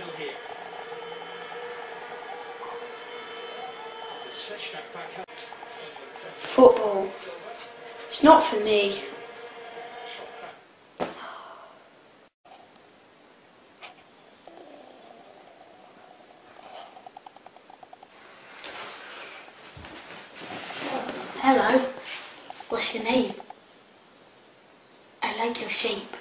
middle here. Football. It's not for me. Hello. What's your name? I like your shape.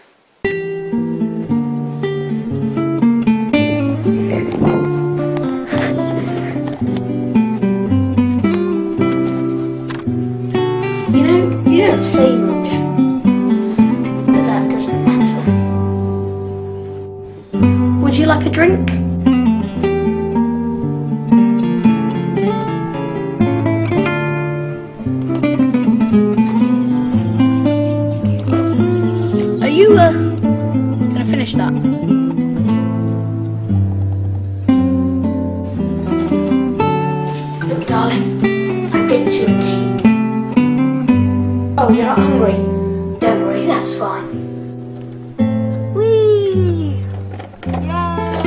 Don't say much. But that doesn't matter. Would you like a drink? Are you, uh, gonna finish that? Oh, you're not hungry? Don't worry, that's fine. Whee! Yeah!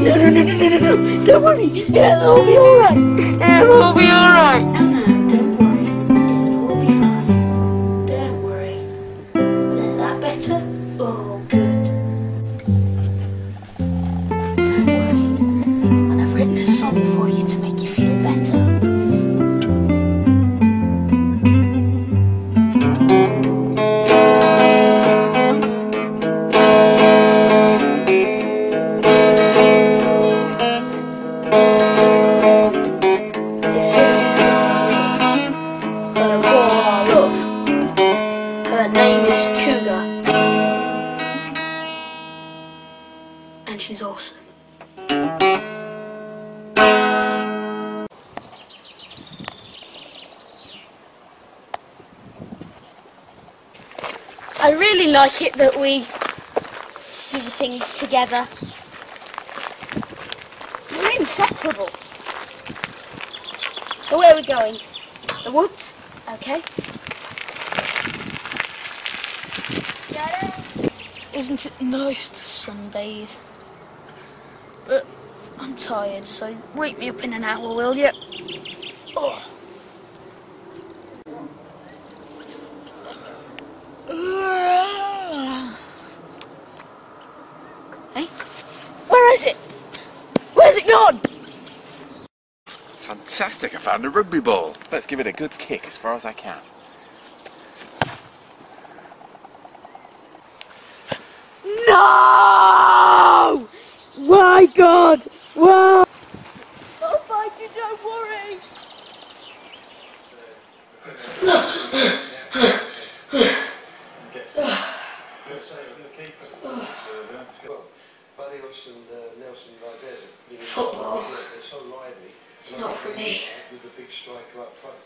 No, no, no, no, no, no, no! Don't worry! It'll be alright! It'll be alright! No, no, for you to make you feel better. Her name is Cougar. And she's awesome. I really like it that we do things together. We're inseparable. So where are we going? The woods? Okay. Isn't it nice to sunbathe? But I'm tired, so wake me up in an hour, will you? Oh. Hey, where is it? Where's it? Fantastic, I found a rugby ball. Let's give it a good kick as far as I can. No! My God! Wow! I'll find you, don't worry. And uh, Nelson Valdez, are really- Football. they're so lively. It's not for me. With the big striker up front.